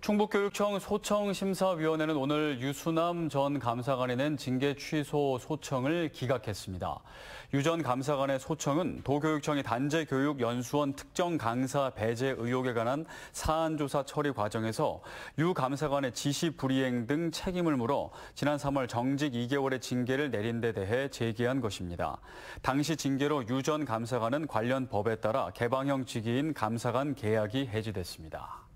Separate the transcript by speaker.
Speaker 1: 충북교육청 소청심사위원회는 오늘 유수남 전 감사관에 낸 징계 취소 소청을 기각했습니다. 유 전 감사관의 소청은 도교육청이 단재교육연수원 특정 강사 배제 의혹에 관한 사안조사 처리 과정에서 유 감사관의 지시 불이행 등 책임을 물어 지난 3월 정직 2개월의 징계를 내린 데 대해 제기한 것입니다. 당시 징계로 유 전 감사관은 관련 법에 따라 개방형 직위인 감사관 계약이 해지됐습니다.